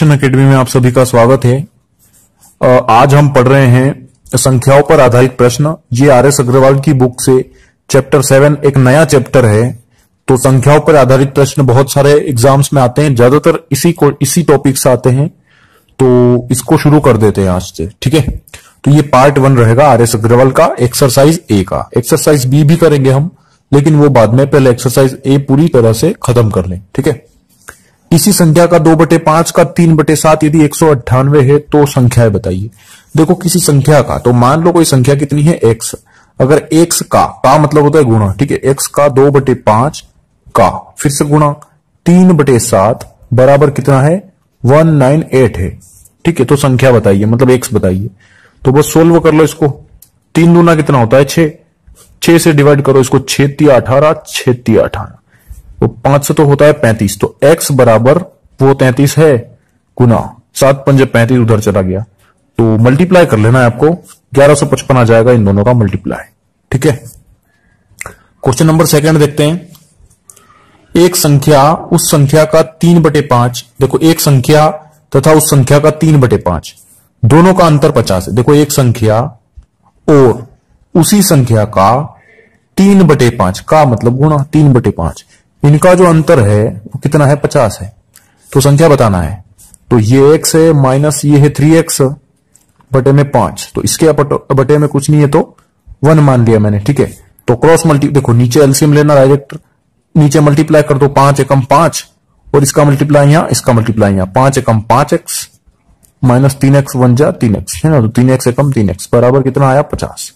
Question academy में आप सभी का स्वागत है। आज हम पढ़ रहे हैं संख्याओं पर आधारित प्रश्न। ये आर एस अग्रवाल की बुक से चैप्टर सेवन एक नया चैप्टर है। तो संख्याओं पर आधारित प्रश्न बहुत सारे एग्ज़ाम्स में आते हैं। ज़्यादातर इसी को, इसी टॉपिक से आते हैं। तो इसको शुरू कर देते हैं आज से, ठीक है? तो ये पार्ट वन रहेगा आर एस अग्रवाल का, एक्सरसाइज ए का। एक्सरसाइज बी भी करेंगे हम, लेकिन वो बाद में पहले एक्सरसाइज ए पूरी तरह से खत्म कर लें, ठीक है? इसी संख्या का दो बटे पाँच का तीन बटे सात यदि एक सौ अट्ठानवे है तो संख्याएँ बताइए। देखो किसी संख्या का तो मान लो कोई संख्या कितनी है? एक्स अगर एक्स का का मतलब होता है गुणा, ठीक है? एक्स का दो बटे पाँच का, फिर से गुणा। तीन बटे सात बराबर कितना है? वन नाइन एट है, ठीक है? तो संख्या बताइए मतलब एक्स बताइए। तो बस सोल्व कर लो इसको। तीन दूना कितना होता है? छह। से डिवाइड करो इसको छेतिया अठारह छेतिया अठारह तो पाँच से तो होता है पैंतीस तो एक्स बराबर वो तैतीस है गुना सात पंजे पैंतीस उधर चला गया। तो मल्टीप्लाई कर लेना है आपको, ग्यारह सौ पचपन आ जाएगा, इन दोनों का मल्टीप्लाई ठीक है? क्वेश्चन नंबर सेकंड देखते हैं। एक संख्या, उस संख्या का तीन बटे पाँच, देखो एक संख्या तथा उस संख्या का तीन बटे पाँच, दोनों का अंतर पचास है। देखो एक संख्या और उसी संख्या का तीन बटे पाँच, का मतलब गुणा, तीन बटे पाँच। इनका जो अंतर है, वो कितना है? पचास है। तो संख्या बताना है। तो ये एक्स है माइनस ये है थ्री एक्स, बटे में पाँच। तो इसके बटे में कुछ नहीं है तो वन मान लिया मैंने, ठीक है? तो क्रॉस मल्टी देखो, नीचे एलसीएम लेना डायरेक्ट नीचे मल्टीप्लाई कर दो पाँच एकम पाँच, और इसका मल्टीप्लाई यहाँ, इसका मल्टीप्लाई यहाँ। पाँच एकम पाँच एक्स, माइनस तीन एक्स वन जा तीन एक्स, है ना? तो तीन एक्स एकम तीन एक्स, बराबर कितना आया? पचास।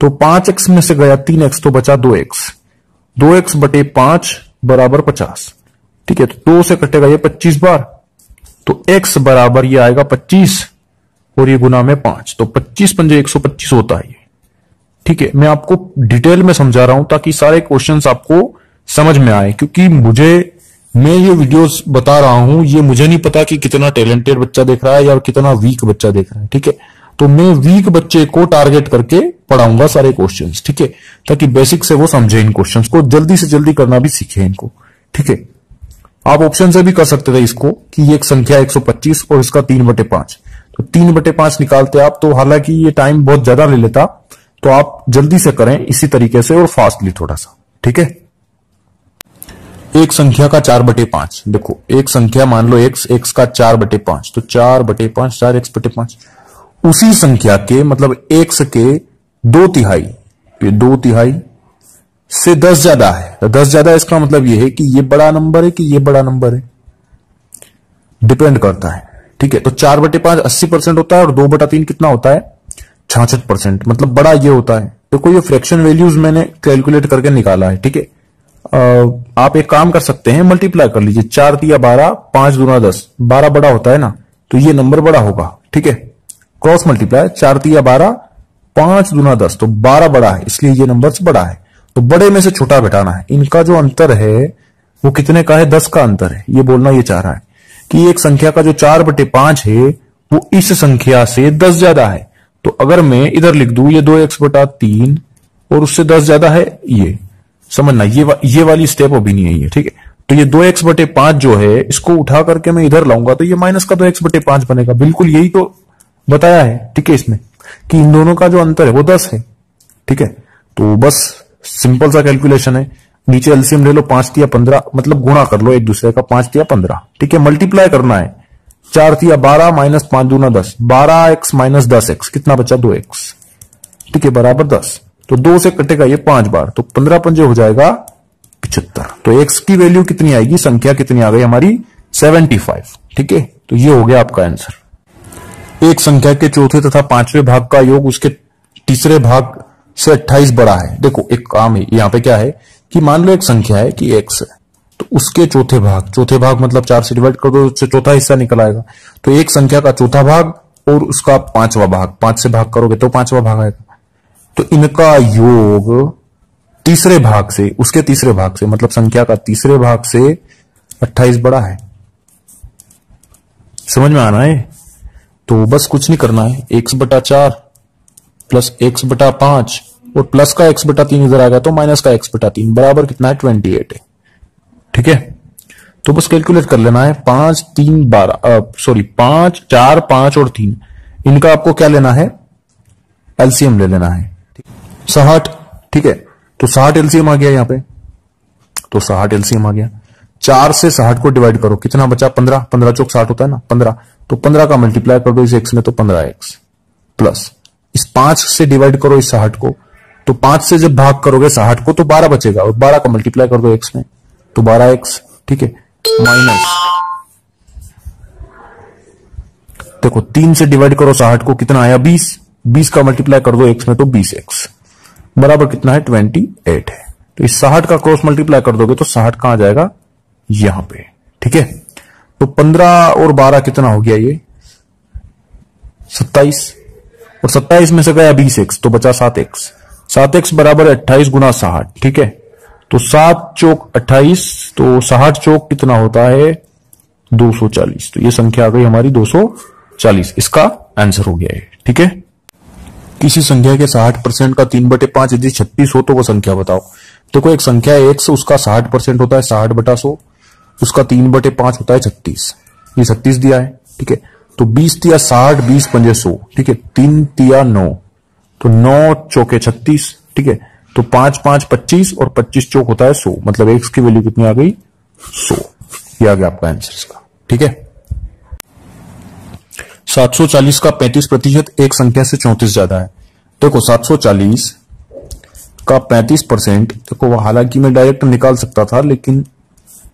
तो पाँच एक्स में से गया तीन एक्स तो बचा दो एक्स। दो एक्स बटे पाँच बराबर पचास। ठीक है तो दो से कटेगा ये पच्चीस बार तो x बराबर ये आएगा पच्चीस, और ये गुना में पाँच तो पच्चीस पंजे एक सौ पच्चीस होता है ये। ठीक है, मैं आपको डिटेल में समझा रहा हूँ ताकि सारे क्वेश्चंस आपको समझ में आए, क्योंकि मुझे, मैं ये वीडियोस बता रहा हूँ, ये मुझे नहीं पता कि कितना टैलेंटेड बच्चा देख रहा है या कितना वीक बच्चा देख रहा है, ठीक है। तो मैं वीक बच्चे को टारगेट करके पढ़ाऊँगा सारे क्वेश्चन ठीक है? ताकि बेसिक से वो समझे इन क्वेश्चन को, जल्दी से जल्दी करना भी सीखे इनको, ठीक है? आप ऑप्शन से भी कर सकते थे इसको कि ये एक संख्या 125 और इसका तीन बटे पाँच। तो तीन बटे पाँच निकालते आप तो हालाँकि ये टाइम बहुत ज़्यादा ले लेता तो आप जल्दी से करें इसी तरीके से और फास्टली थोड़ा सा ठीक है? एक संख्या का चार बटे पाँच, देखो, एक संख्या मान लो एक्स एक्स का चार बटे पाँच तो चार बटे पाँच, चार एक्स बटे पाँच उसी संख्या के मतलब एक्स के दो तिहाई, ये दो तिहाई से दस ज़्यादा है। तो दस ज़्यादा इसका मतलब ये है कि ये बड़ा नंबर है कि ये बड़ा नंबर है। डिपेंड करता है। ठीक है तो चार बटे पाँच अस्सी परसेंट होता है और दो बटा तीन कितना होता है? छाछठ परसेंट। मतलब बड़ा ये होता है। देखो तो ये फ्रैक्शन वैल्यूज़ मैंने कैलकुलेट करके निकाला है। ठीक है आप एक काम कर सकते हैं मल्टीप्लाई कर लीजिए। चार दिया बारह, पाँच दूना दस। बारह बड़ा होता है ना तो ये नंबर बड़ा होगा। ठीक है क्रॉस मल्टीप्लाई चार दिया बारह पाँच दुना दस तो बारह बड़ा है इसलिए ये नंबर बड़ा है। तो बड़े में से छोटा घटाना है। इनका जो अंतर है वो कितने का है? दस का अंतर है। ये बोलना ये चाह रहा है कि एक संख्या का जो चार बटे पाँच है वो इस संख्या से दस ज़्यादा है। तो अगर मैं इधर लिख दू ये दो एक्स बटा तीन और उससे दस ज़्यादा है ये। समझना ये वा, ये वाली स्टेप अभी नहीं है ये ठीक है? तो ये दो एक्स बटे पाँच जो है इसको उठा करके मैं इधर लाऊँगा तो ये माइनस का दो एक्स बटे पाँच बनेगा। बिल्कुल यही तो बताया है, ठीक है, इसमें, कि इन दोनों का जो अंतर है, वो दस है, ठीक है? तो बस सिंपल सा कैलकुलेशन है, नीचे एलसीएम ले लो, पाँच तिया पंद्रह मतलब गुणा कर लो एक दूसरे का, पाँच तिया पंद्रह, ठीक है? मल्टीप्लाई करना है, चार तिया बारह माइनस पाँच दूना दस, बारह एक्स माइनस दस एक्स कितना बचा? दो एक्स ठीक है, बराबर दस तो दो से कटेगा ये पाँच बार तो पंद्रह पंजे हो जाएगा पिछहत्तर तो एक्स की वैल्यू कितनी आएगी? संख्या कितनी आ गई? हमारी सेवेंटी फाइव ठीक है? तो ये हो गया आपका आंसर एक संख्या के चौथे तथा पाँचवें भाग का योग उसके तीसरे भाग से 28 बड़ा है। देखो, एक काम है, यहाँ पे क्या है कि मान लो एक संख्या है कि एक्स है तो उसके चौथे भाग चौथे भाग मतलब चार से डिवाइड कर दो, उससे चौथा हिस्सा निकल आएगा। तो एक संख्या का चौथा भाग और उसका पांचवा भाग, पाँच से भाग करोगे तो पांचवा भाग आएगा। तो इनका योग तीसरे भाग से, उसके तीसरे भाग से मतलब संख्या का तीसरे भाग से 28 बड़ा है। समझ में आना है? तो बस कुछ नहीं करना है। एक्स बटा चार प्लस एक्स बटा पाँच और प्लस का एक्स बटा तीन इधर आ गया तो माइनस का एक्स बटा तीन, बराबर कितना है? ट्वेंटी एट है। ठीक है? तो बस कैलकुलेट कर लेना है। पाँच, तीन, बारह सॉरी पाँच, चार, पाँच और तीन। इनका आपको क्या लेना है? एलसीएम ले लेना है। साठ, ठीक है? तो साठ एलसीएम आ गया यहाँ पे। तो साठ एलसीएम आ गया। चार से साठ को डिवाइड करो। कितना बचा? पंद्रह। पंद्रह चौक साठ होता है ना? पंद्रह। तो पंद्रह का मल्टीप्लाई कर दो इस एक्स में तो पंद्रह एक्स प्लस इस पाँच से डिवाइड करो इस साठ को। तो पाँच से जब भाग करोगे साठ को तो बारह बचेगा। और बारह का मल्टीप्लाई कर दो एक्स में तो बारह एक्स ठीक है? माइनस देखो, तीन से डिवाइड करो साठ को, कितना आया? बीस। बीस का मल्टीप्लाई कर दो एक्स में तो बीस एक्स बराबर कितना है? ट्वेंटी एट है। तो इस साठ का क्रॉस मल्टीप्लाई कर दोगे तो साठ कहाँ जाएगा? यहाँ पे, ठीक है? तो पंद्रह और बारह कितना हो गया ये? सत्ताईस। और सत्ताईस में से गया बीस एक्स तो बचा सात एक्स। सात एक्स बराबर अट्ठाईस गुना साठ, ठीक है? तो सात चौक अट्ठाईस तो साठ चौक कितना होता है? दो सौ चालीस। तो ये संख्या आ गई हमारी दो सौ चालीस। इसका आंसर हो गया है, ठीक है? किसी संख्या के साठ परसेंट का तीन बटे पाँच यदि छत्तीस हो तो वो संख्या बताओ। देखो, एक संख्या एक से, उसका साठ परसेंट होता है साठ बटा सौ। उसका तीन बटे पाँच होता है छत्तीस। ये छत्तीस दिया है, ठीक है? तो बीस दिया साठ, बीस पंजे सौ, ठीक है? तीन दिया नौ। तो नौ चौके छत्तीस, ठीक है? तो पाँच पाँच पच्चीस और पच्चीस चौक होता है सौ। मतलब एक्स की वैल्यू कितनी आ गई? सौ। ये आ गया आपका आंसर इसका, ठीक है? 740 का 35 प्रतिशत एक संख्या से चौंतीस ज़्यादा है। देखो 740 का 35 परसेंट, देखो हालाँकि मैं डायरेक्ट निकाल सकता था, लेकिन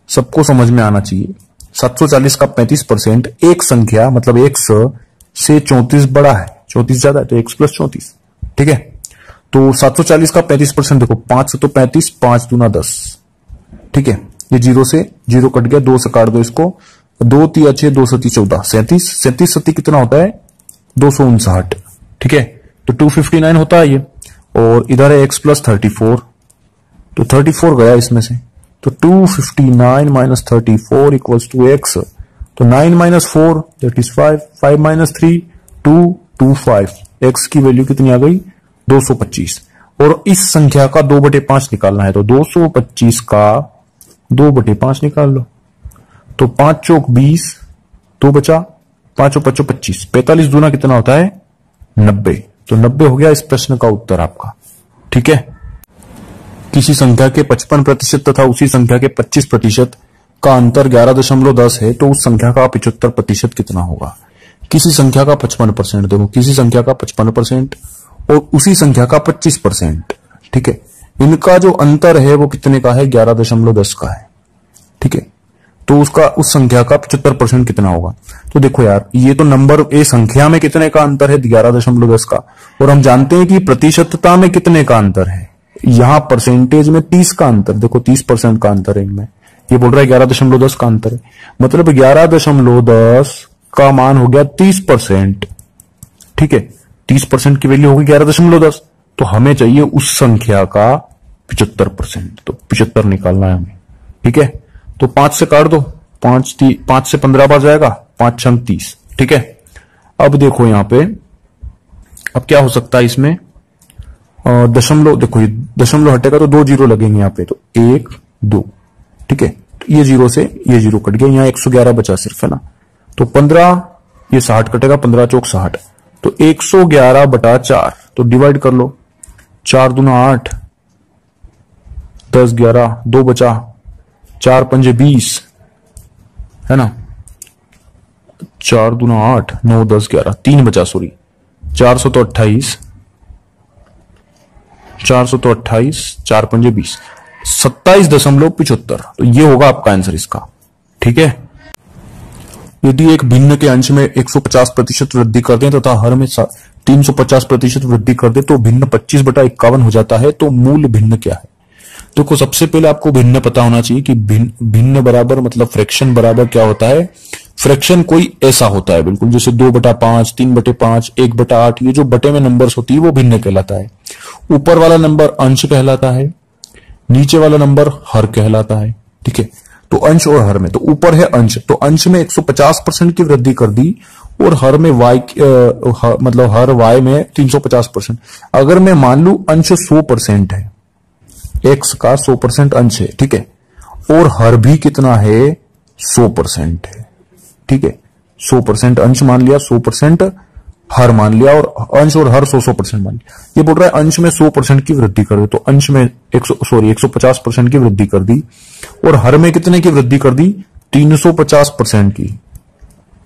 सबको समझ में आना चाहिए। 740 का 35 परसेंट एक संख्या मतलब एक सौ, से चौंतीस बड़ा है। चौंतीस ज़्यादा है तो एक्स प्लस चौंतीस। ठीक है? तो 740 का 35 परसेंट देखो, पाँच से तो पैंतीस, पाँच दूना दस। ठीक है? ये ज़ीरो से, ज़ीरो कट गया, दो से काट दो इसको। दो ती अच्छे दो सती चौदह। सैंतीस सैंतीस सती कितना होता है? दो सौ ठीक है? तो टू फिफ्टी नाइन होता है ये। और इधर है एक्स प्लस थर्टी फोर तो थर्टी फोर गया इसमें से। तो two fifty nine minus thirty four equals to X तो nine minus four that is five five minus three two two five X की वैल्यू कितनी आ गई? दो सौ पच्चीस और इस संख्या का दो बटे पाँच निकालना है तो दो सौ पच्चीस का दो बटे पाँच निकाल लो। तो पाँच चौक बीस, दो बचा, पाँचों पच्चों पच्चीस। पैंतालीस दूना कितना होता है? नब्बे। तो नब्बे हो गया इस प्रश्न का उत्तर आपका। ठीक है? किसी संख्या के पचपन प्रतिशत तथा उसी संख्या के पच्चीस प्रतिशत का अंतर ग्यारह दशमलव दस है तो उस संख्या का पिछहत्तर प्रतिशत कितना होगा? किसी संख्या का पचपन परसेंट देखो, किसी संख्या का पचपन परसेंट और उसी संख्या का पच्चीस परसेंट, ठीक है? इनका जो अंतर है वो कितने का है? ग्यारह दशमलव दस का है, ठीक है? तो उसका, उस संख्या का पचहत्तर परसेंट कितना होगा? तो देखो यार, ये तो नंबर ए संख्या में कितने का अंतर है? ग्यारह दशमलव दस का। और हम जानते हैं कि प्रतिशतता में कितने का अंतर है? यहाँ परसेंटेज में तीस का अंतर, देखो तीस परसेंट का अंतर है इनमें। ये बोल रहा है ग्यारह दशमलव दस का अंतर है। मतलब ग्यारह दशमलव दस का मान हो गया तीस परसेंट ठीक है? तीस परसेंट की वैल्यू होगी ग्यारह दशमलव दस। तो हमें चाहिए उस संख्या का पिचहत्तर परसेंट तो पिचहत्तर निकालना है हमें। ठीक है? तो पाँच से काट दो। पाँच पाँच से पंद्रह बार जाएगा। पाँच छंग तीस। ठीक है? अब देखो यहाँ पे। अब क्या हो सकता है इसमें? दशमलव, देखो ये दशमलव हटेगा तो दो ज़ीरो लगेंगे यहाँ पे तो एक, दो, ठीक है? तो ये ज़ीरो से ये ज़ीरो कट गया, यहाँ एक सौ ग्यारह बचा सिर्फ़, है ना? तो पंद्रह, ये साठ कटेगा, पंद्रह चौक साठ तो एक सौ ग्यारह बटा चार तो डिवाइड कर लो, चार दुना आठ, दस ग्यारह, दो बचा, चार पंजे बीस, है ना? चार दुना आठ, नौ दस ग्यारह, तीन बचा सॉरी चार सौ तो अट्ठाईस चार सौ तो अट्ठाईस, चार पंजे बीस। सत्ताईस दशमलव पिछहत्तर तो ये होगा आपका आंसर इसका। ठीक है? यदि एक भिन्न के अंश में 150 प्रतिशत वृद्धि कर दें तथा हर में 350 प्रतिशत वृद्धि कर दे तो भिन्न 25 बटा इक्यावन हो जाता है तो मूल भिन्न क्या है? देखो तो सबसे पहले आपको भिन्न पता होना चाहिए कि भिन्न भिन्न बराबर मतलब फ्रैक्शन बराबर क्या होता है? फ्रैक्शन कोई ऐसा होता है, बिल्कुल। जैसे दो बटा पाँच, तीन बटे पाँच, एक बटा आठ, ये जो बटे में नंबर्स होती है, वो भिन्न कहलाता है। ऊपर वाला नंबर अंश कहलाता है, नीचे वाला नंबर हर कहलाता है, ठीक है? तो अंश और हर में तो ऊपर है अंश तो अंश में 150 परसेंट की वृद्धि कर दी और हर में वाई मतलब हर वाई में 350 परसेंट। अगर मैं मान लू अंश 100 परसेंट है, एक्स का 100 परसेंट अंश है, ठीक है? और हर भी कितना है, सौ परसेंट है, ठीक है? सौ परसेंट अंश मान लिया, सौ परसेंट हर मान लिया और अंश और हर सौ सौ परसेंट मान लिया। ये बोल रहा है अंश में सौ परसेंट की वृद्धि कर दे तो अंश में एक सौ सॉरी एक सौ पचास परसेंट की वृद्धि कर दी और हर में कितने की वृद्धि कर दी? तीन सौ पचास परसेंट की।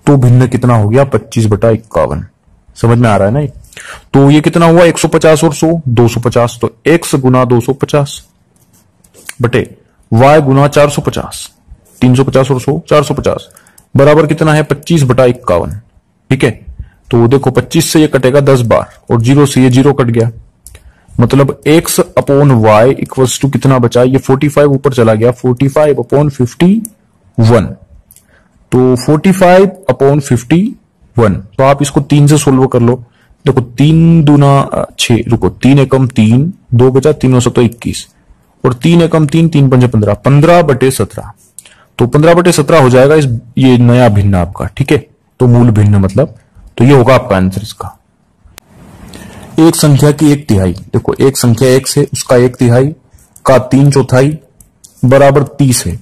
तो भिन्न कितना हो गया? पच्चीस बटा इक्यावन। समझ में आ रहा है ना तो ये कितना हुआ? 150 और 100 250 तो x गुना 250 बटे y गुना 450 350 और 100 450 बराबर कितना है? 25 बटा इक्यावन। ठीक है? तो देखो 25 से ये कटेगा 10 बार, और ज़ीरो से ये ज़ीरो कट गया। मतलब x upon Y equals to कितना बचा? ये 45 ऊपर चला गया 45 अपॉन 51 तो 45 अपॉन 51 तो आप इसको तीन से सोल्व कर लो। देखो, तीन दूना छ रुको, तीन एकम तीन, दो बचा तीनों सौ तो इक्कीस। और तीन एकम तीन तीन पंजे पंद्रह पंद्रह बटे सत्रह। तो पंद्रह बटे सत्रह हो जाएगा इस, ये नया भिन्न आपका, ठीक है? तो मूल भिन्न मतलब तो ये होगा आपका आंसर इसका। एक संख्या की एक तिहाई। देखो, एक संख्या एक से उसका एक तिहाई, का तीन चौथाई, बराबर तीस है।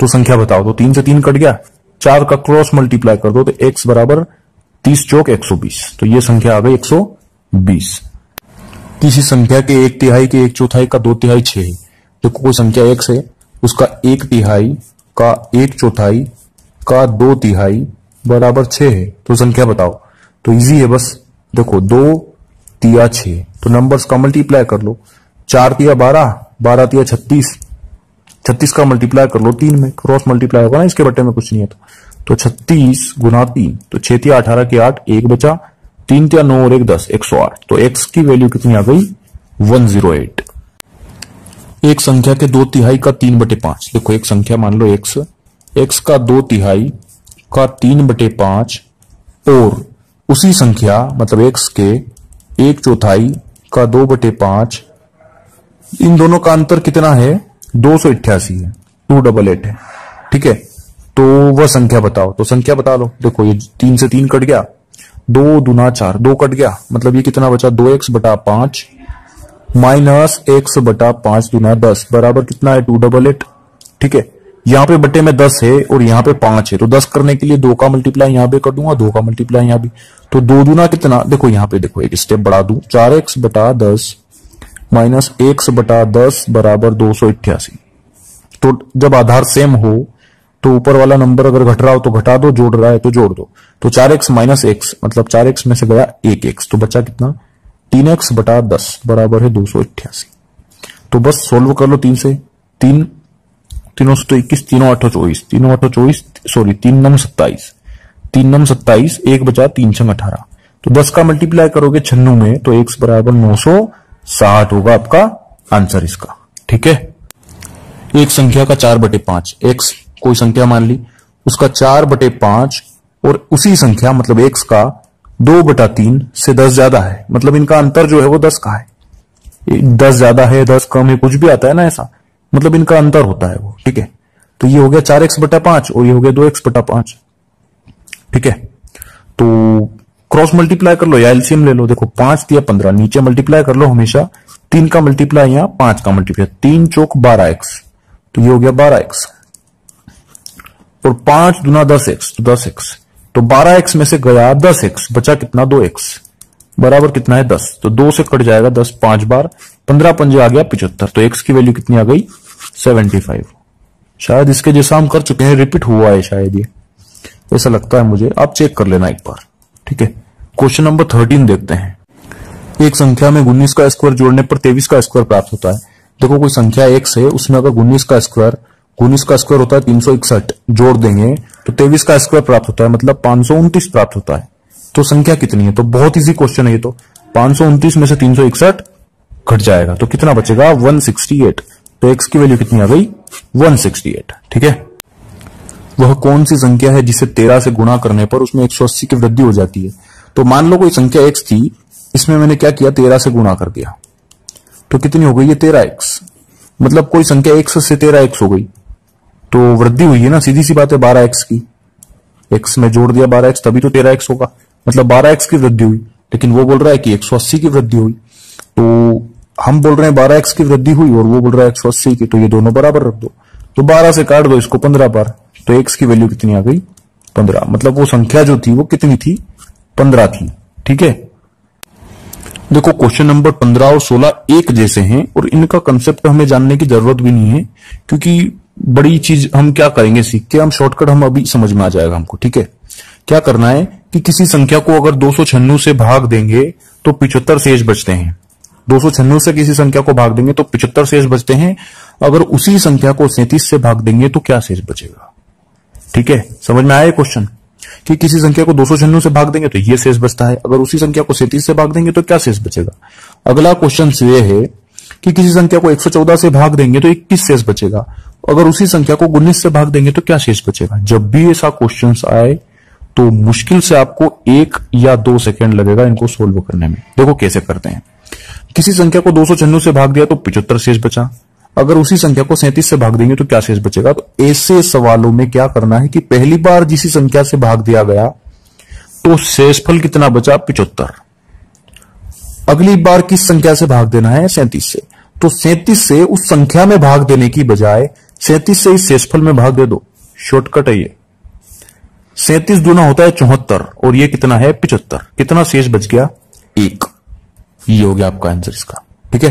तो संख्या बताओ तो तीन से तीन कट गया। चार का क्रॉस मल्टीप्लाई कर दो तो एक्स बराबर तीस चौक एक सौ बीस। तो ये संख्या आ गई एक सौ बीस। किसी संख्या के एक तिहाई, के एक चौथाई, का दो तिहाई छह है। देखो, कोई संख्या एक से उसका एक तिहाई, का एक चौथाई, का दो तिहाई, बराबर छह है। तो संख्या बताओ। तो इजी है बस। देखो, दो, तिया छ तो नंबर्स का मल्टीप्लाई कर लो। चार तिया, बारह। बारह तिया, छत्तीस। छत्तीस का मल्टीप्लाई कर लो तीन में। क्रॉस मल्टीप्लाई होगा ना, इसके बट्टे में कुछ नहीं है तो। तो छत्तीस गुना तीन। तो छह तिया, अठारह के आठ, एक बचा। तीन तिया, नौ और एक दस, एक सौ आठ। तो एक्स की वैल्यू कितनी आ गई? One zero eight. एक संख्या के दो तिहाई का तीन बटे पाँच। देखो, एक संख्या मान लो एक्स एक्स का दो तिहाई का तीन बटे पाँच। और उसी संख्या मतलब एक्स के एक चौथाई का दो बटे पाँच, इन दोनों का अंतर कितना है? दो सौ इट्ठासी है, टू डबल एट है, ठीक है? तो वह संख्या बताओ तो संख्या बता लो। देखो, ये तीन से तीन कट गया, दो दुना चार, दो कट गया मतलब ये कितना बचा? दो एक्स बटा पाँच, माइनस एक्स बटा पाँच दुना दस, बराबर कितना है? टू डबल एट, ठीक है? यहाँ पे बटे में दस है और यहाँ पे पाँच है। तो दस करने के लिए दो का मल्टीप्लाई यहाँ पे कर दूँगा, दो का मल्टीप्लाई यहाँ भी। तो दो दुना कितना? देखो यहाँ पे देखो, एक स्टेप बढ़ा दू। चार एक्स बटा दस माइनस एक्स बटा दस बराबर दो सौ इट्ठासी तो जब आधार सेम हो तो ऊपर वाला नंबर अगर घट रहा हो तो घटा दो, जोड़ रहा है तो जोड़ दो। तो चार एक्स माइनस एक्स मतलब चार एक्स में से गया एक एक्स तो बचा कितना? तीन एक्स बटा दस बराबर है दो सौ इट्ठासी तो बस सोल्व कर लो तीन से। तीन तीनों सौ इक्कीस, तीनों आठो चौबीस तीनों आठो चौबीस सॉरी तीन नम सत्ताईस, तीन नम सत्ताईस, एक बचा तीन छंग अठारह। तो दस का मल्टीप्लाई करोगे छन्नू में तो एक्स बराबर नौ सौ साठ होगा आपका आंसर इसका। ठीक है? एक संख्या का चार बटे पाँच एक्स कोई संख्या मान ली, उसका चार बटे पाँच और उसी संख्या मतलब एक्स का दो बटा तीन से दस ज़्यादा है। मतलब इनका अंतर जो है वो दस का है। दस ज़्यादा है, दस कम है, कुछ भी आता है ना ऐसा। मतलब इनका अंतर होता है वो, ठीक है? तो ये हो गया चार एक्स बटा पाँच और ये हो गया दो एक्स बटा पाँच, ठीक है? तो क्रॉस मल्टीप्लाई कर लो, या एलसीएम ले लो, देखो पाँच दिया पंद्रह, नीचे मल्टीप्लाई कर लो हमेशा, तीन का मल्टीप्लाई यहाँ, पाँच का मल्टीप्लाई तीन चौक बारह एक्स तो ये हो गया बारह एक्स और पाँच दुना दस एक्स तो दस एक्स तो बारह एक्स में से गया दस एक्स बचा कितना दो एक्स बराबर कितना है दस तो दो से कट जाएगा दस, पाँच बार, पंद्रह पंजे आ गया पिछहत्तर तो एक्स की वैल्यू कितनी आ गई? Seventy five. शायद इसके जैसा हम कर चुके हैं, रिपीट हुआ है शायद ये। ऐसा लगता है मुझे। आप चेक कर लेना एक बार, ठीक है? क्वेश्चन नंबर थर्टीन देखते हैं। एक संख्या में उन्नीस का स्क्वायर जोड़ने पर तेईस का स्क्वायर प्राप्त होता है। देखो, कोई संख्या एक से उसमें अगर उन्नीस का स्क्वायर, उन्नीस का स्क्वायर होता है तीन सौ इकसठ जोड़ देंगे तो तेईस का स्क्वायर प्राप्त होता है मतलब पाँच सौ उनतीस प्राप्त होता है। तो संख्या कितनी है? तो बहुत इजी क्वेश्चन है ये तो। पाँच सौ उनतीस में से तीन सौ इकसठ घट जाएगा तो कितना बचेगा? One sixty eight. तो एक्स की वैल्यू कितनी आ गई? वन सिक्सटी एट ठीक है? वह कौन सी संख्या है जिसे तेरह से गुणा करने पर उसमें एक सौ अस्सी की वृद्धि हो जाती है? तो मान लो कोई संख्या एक्स थी, इसमें मैंने क्या किया? तेरह से गुणा कर दिया। तो कितनी हो गई ये तेरह एक्स मतलब कोई संख्या एक्स से तेरह एक्स हो गई। तो वृद्धि हुई है ना, सीधी सी बात है बारह एक्स की। एक्स में जोड़ दिया बारह एक्स तभी तो तेरह एक्स होगा। मतलब बारह एक्स की वृद्धि हुई, लेकिन वो बोल रहा है कि एक सौ अस्सी की वृद्धि हुई। तो हम बोल रहे हैं बारह एक्स की वृद्धि हुई और वो बोल रहा है एक सौ अस्सी की तो ये दोनों बराबर रख दो। तो बारह से काट दो इसको पंद्रह बार तो एक्स की वैल्यू कितनी आ गई? पंद्रह। मतलब वो संख्या जो थी वो कितनी थी? पंद्रह थी। ठीक है? देखो क्वेश्चन नंबर पंद्रह और सोलह एक जैसे हैं और इनका कंसेप्ट हमें जानने की ज़रूरत भी नहीं है, क्योंकि बड़ी चीज़ हम क्या करेंगे सीख के? हम शॉर्टकट हम अभी समझ में आ जाएगा हमको। ठीक है? क्या करना है कि किसी संख्या को अगर दो से भाग देंगे तो पिछहत्तर शेष बचते हैं। दो से किसी संख्या को भाग देंगे तो पिछहत्तर शेष बचते हैं। अगर उसी संख्या को सैंतीस से भाग देंगे तो क्या शेष बचेगा? ठीक है? समझ में आया क्वेश्चन कि किसी संख्या को दो सौ से भाग देंगे तो ये शेष बचता है। अगर उसी संख्या को सैंतीस से भाग देंगे तो क्या शेष बचेगा? अगला क्वेश्चन ये है कि किसी संख्या को 114 से भाग देंगे तो 21 शेष बचेगा। अगर उसी संख्या को उन्नीस से भाग देंगे तो क्या शेष बचेगा? जब भी ऐसा क्वेश्चन आए तो मुश्किल से आपको एक या दो सेकेंड लगेगा इनको सोल्व करने में। देखो कैसे करते हैं। किसी संख्या को दो सौ से भाग दिया तो पिछहत्तर शेष बचा। अगर उसी संख्या को सैंतीस से भाग देंगे तो क्या शेष बचेगा? तो ऐसे सवालों में क्या करना है कि पहली बार जिस संख्या से भाग दिया गया तो शेषफल कितना बचा? पिछहत्तर अगली बार किस संख्या से भाग देना है? सैंतीस से। तो सैंतीस से उस संख्या में भाग देने की बजाय सैंतीस से इस शेषफल में भाग दे दो। शॉर्टकट है ये। सैंतीस दूना होता है चौहत्तर, और ये कितना है? पिछहत्तर कितना शेष बच गया? एक। ये हो गया आपका आंसर इसका। ठीक है?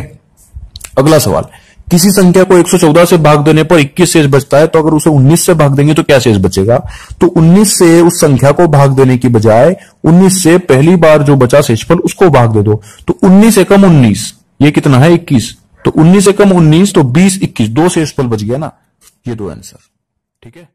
अगला सवाल किसी संख्या को 114 से भाग देने पर 21 शेष बचता है तो अगर उसे 19 से भाग देंगे तो क्या शेष बचेगा? तो 19 से उस संख्या को भाग देने की बजाय 19 से पहली बार जो बचा शेषफल, उसको भाग दे दो। तो 19 से कम 19 ये कितना है? 21 तो 19 से कम 19 तो 20 21 दो शेषफल बच गया ना? ये दो आंसर ठीक है?